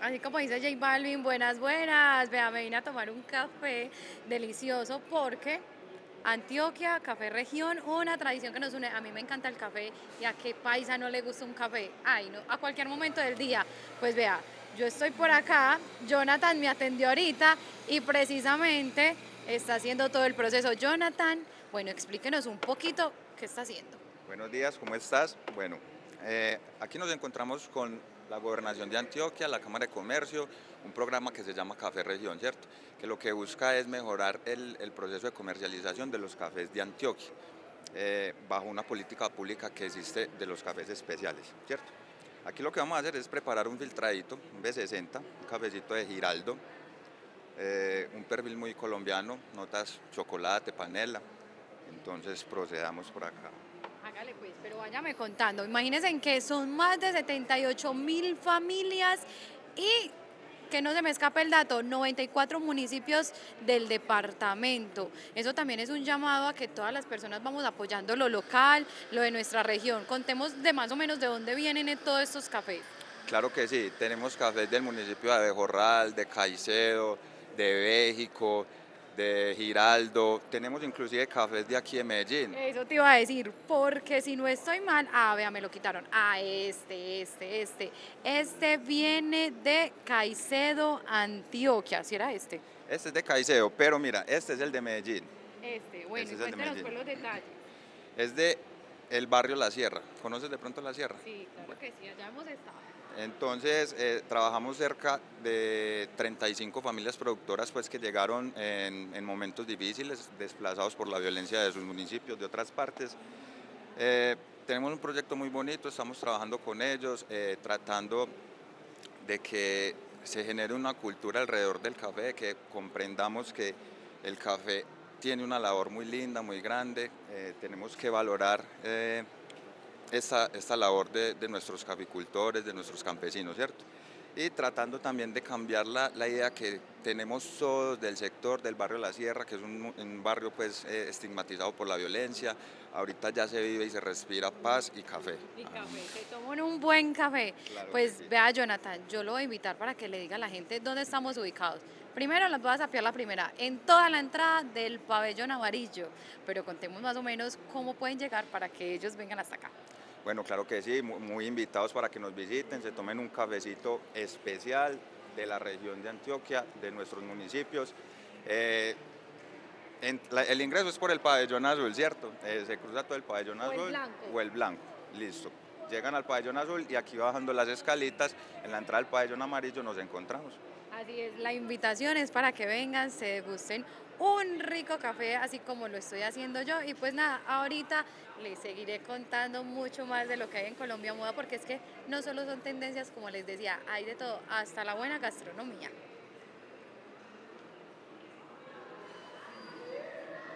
Así como dice J Balvin, buenas, buenas. Vea, me vine a tomar un café delicioso porque Antioquia, Café Región, una tradición que nos une. A mí me encanta el café y a qué paisa no le gusta un café. Ay, no, a cualquier momento del día. Pues vea, yo estoy por acá, Jonathan me atendió ahorita y precisamente está haciendo todo el proceso. Jonathan, bueno, explíquenos un poquito qué está haciendo. Buenos días, ¿cómo estás? Bueno, eh, aquí nos encontramos con la Gobernación de Antioquia, la Cámara de Comercio, un programa que se llama Café Región, ¿cierto? Que lo que busca es mejorar el, proceso de comercialización de los cafés de Antioquia, eh, bajo una política pública que existe de los cafés especiales, ¿cierto? Aquí lo que vamos a hacer es preparar un filtradito, un B60, un cafecito de Giraldo, eh, un perfil muy colombiano, notas chocolate, panela. Entonces procedamos por acá. Hágale pues, pero váyame contando. Imagínense en que son más de 78 mil familias y que no se me escape el dato, 94 municipios del departamento. Eso también es un llamado a que todas las personas vamos apoyando lo local, lo de nuestra región. Contemos de más o menos de dónde vienen todos estos cafés. Claro que sí, tenemos cafés del municipio de Abejorral, de Caicedo, de México, de Giraldo, tenemos inclusive cafés de aquí de Medellín. Eso te iba a decir, porque si no estoy mal, ah, vea, me lo quitaron. Ah, este, este, este. Este viene de Caicedo, Antioquia, ¿si era este? Este es de Caicedo, pero mira, este es el de Medellín. Este, bueno, este cuéntanos por los detalles. Es de el barrio La Sierra. ¿Conoces de pronto La Sierra? Sí, claro que sí, allá hemos estado. Entonces, eh, trabajamos cerca de 35 familias productoras pues, que llegaron en, momentos difíciles, desplazados por la violencia de sus municipios, de otras partes. Eh, tenemos un proyecto muy bonito, estamos trabajando con ellos, eh, tratando de que se genere una cultura alrededor del café, que comprendamos que el café tiene una labor muy linda, muy grande, tenemos que valorar esta, esta labor de, de, nuestros caficultores, de nuestros campesinos, ¿cierto? Y tratando también de cambiar la, la, idea que tenemos todos del sector del barrio La Sierra, que es un, un barrio pues eh, estigmatizado por la violencia. Ahorita ya se vive y se respira paz y café. Y café, se toman un buen café. pues vea Jonathan, yo lo voy a invitar para que le diga a la gente dónde estamos ubicados. Primero les voy a desafiar la primera, en toda la entrada del pabellón amarillo, pero contemos más o menos cómo pueden llegar para que ellos vengan hasta acá. Bueno, claro que sí, muy invitados para que nos visiten, se tomen un cafecito especial de la región de Antioquia, de nuestros municipios. Eh, el ingreso es por el pabellón azul, ¿cierto? Eh, se cruza todo el pabellón azul o el, blanco. o el blanco. Listo. Llegan al pabellón azul y aquí bajando las escalitas, en la entrada del pabellón amarillo nos encontramos. Así es, la invitación es para que vengan, se degusten un rico café, así como lo estoy haciendo yo. Y pues nada, ahorita les seguiré contando mucho más de lo que hay en Colombia Moda, porque es que no solo son tendencias, como les decía, hay de todo, hasta la buena gastronomía.